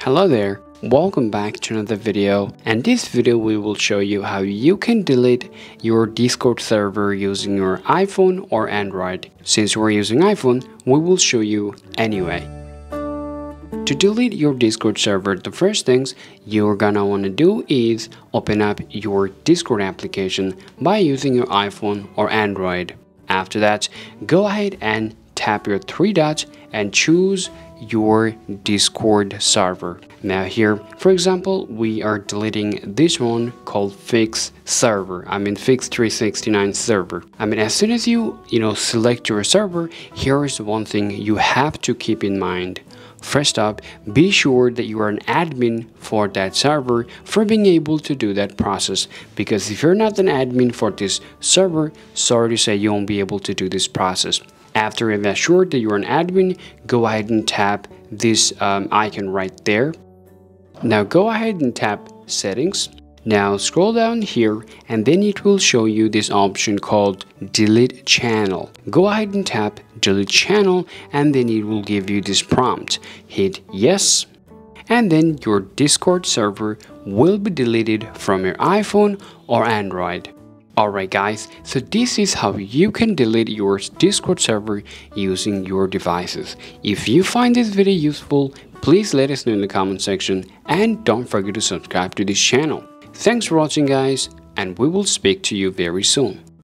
Hello there, welcome back to another video and this video we will show you how you can delete your Discord server using your iPhone or Android. Since we're using iPhone, we will show you anyway. To delete your Discord server, the first things you're gonna wanna do is open up your Discord application by using your iPhone or Android. After that, go ahead and tap your three dots and choose your Discord server. Now here, for example, we are deleting this one called fix server. I mean fix 369 server. I mean as soon as you, you know, select your server, here is one thing you have to keep in mind. First up, be sure that you are an admin for that server for being able to do that process because if you're not an admin for this server, sorry to say you won't be able to do this process. After you've assured that you're an admin, go ahead and tap this um, icon right there. Now go ahead and tap settings. Now scroll down here and then it will show you this option called delete channel. Go ahead and tap delete channel and then it will give you this prompt. Hit yes and then your Discord server will be deleted from your iPhone or Android. Alright guys, so this is how you can delete your Discord server using your devices. If you find this video useful, please let us know in the comment section and don't forget to subscribe to this channel. Thanks for watching guys and we will speak to you very soon.